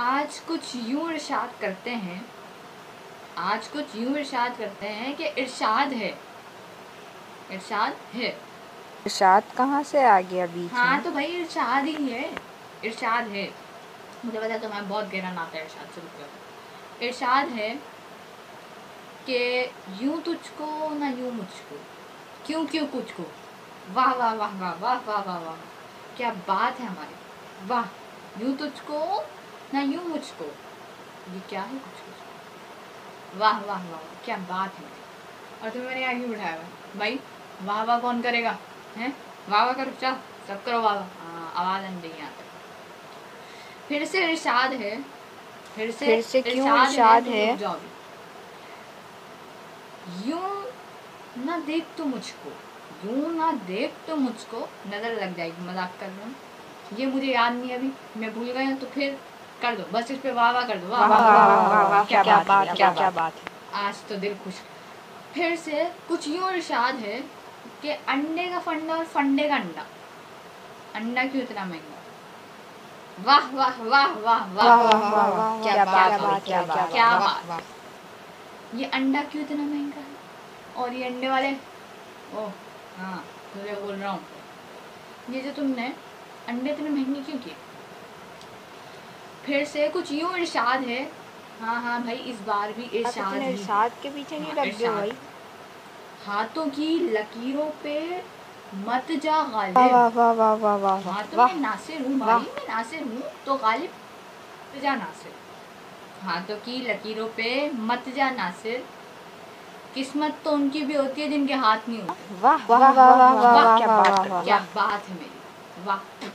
आज कुछ यूँ इरशाद करते हैं आज कुछ यूँ इरशाद करते हैं कि इरशाद है। इरशाद है। इरशाद कहाँ से आ गया बीच हाँ में तो भाई इरशाद ही है। इरशाद है। मुझे पता है तुम्हें बहुत गहरा नाता है इरशाद से रुक जाओ इरशाद है कि यूँ तुझको ना यूँ मुझको। क्यों क्यों कुछ को वाह वाह वाह वाह वाह वाह वाह वाह। क्या बात है हमारी। वाह यूँ तुझको ना यूँ मुझको। ये क्या है कुछ कुछ? वाह वाह वाह क्या बात है। और तुम्हें मैंने आगे हुआ भाई वाह वाह कौन करेगा? हैं? वाह वाह करो चल सब करो वाह वाह। हाँ, आवाज़ आनी चाहिए यहाँ तक फिर से इरशाद है। फिर से फिर से क्यों इरशाद है? अभी। यूँ ना देख तो मुझको। यूँ ना देख तो मुझको नज़र लग जाएगी मज़ाक कर रहा हूँ। ये मुझे याद नहीं अभी। मैं भूल गया तो फिर कर दो बस इस पे वाह वाह कर दो वाह वाह वाह वाह क्या क्या बात क्या क्या बात आज तो दिल खुश फिर से कुछ यूँ इर्शाद है कि अंडे का फंडा और फंडे का अंडा अंडा क्यों इतना महँगा वाह वाह वाह वाह वाह वाह वाह क्या बात क्या बात क्या बात ये अंडा क्यों इतना महँगा है और ये अंडे वाले ओह हाँ तुझे बोल रहा हूँ ये जो तुमने अंडे इतने महँगे क्यों किए फिर से कुछ यूँ इरशाद है हाँ हाँ भाई इस बार भी इरशाद है। इरशाद के पीछे नहीं हाँ, लग गए भाई हाथों की लकीरों पे मत जा गालिब वाह वाह वाह वाह वाह हाँ वाह तो वाह मैं नासिर हूँ भाई मैं नासिर हूँ तो गालिब मत जा नासिर हाथों की लकीरों पे मत जा नासिर किस्मत तो उनकी भी होती है जिनके हाथ नहीं होते वाह वाह वाह वाह वाह है क्या बात है मेरी वाह